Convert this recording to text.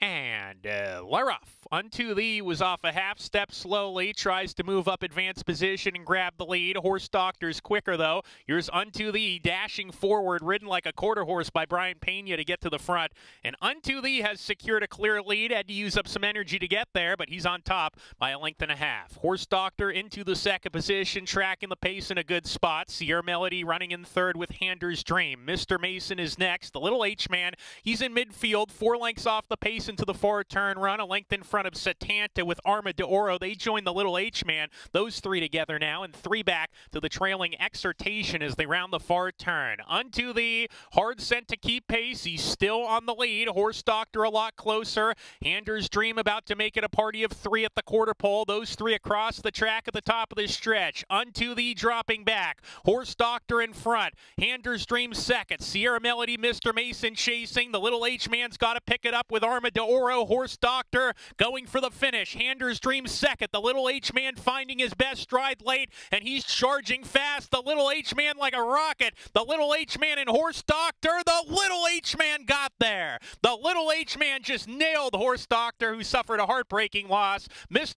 And uh, we're off. Unto Thee was off a half step slowly, tries to move up advanced position and grab the lead. Horse Doctor's quicker though. Here's Unto Thee dashing forward, ridden like a quarter horse by Brian Pena to get to the front. And Unto Thee has secured a clear lead. Had to use up some energy to get there, but he's on top by a length and a half. Horse Doctor into the second position, tracking the pace in a good spot. Sierra Melody running in third with Hander's Dream. Mr. Mason is next. The little H man, he's in midfield, four lengths off the pace into the far turn run, a length in front of Satanta with Arma de Oro. They join the little H man. Those three together now, and three back to the trailing exhortation as they round the far turn. Unto Thee hard sent to keep pace. He's still on the lead. Horse Doctor a lot closer. Hander's Dream about to make it a party of three at the quarter pole. Those three across the track at the top of the stretch. Unto Thee dropping back. Horse Doctor in front. Hander's Dream second. Sierra Melody, Mr. Mason chasing. The little H man's got to pick it up with Arma de Oro. Horse Doctor going for the finish. Hander's Dream second. The little H man finding his best stride late, and he's charging fast. The little H man like a rocket. The little H man and Horse Doctor. The little H man got there. The little H man just nailed Horse Doctor, who suffered a heartbreaking loss. Missed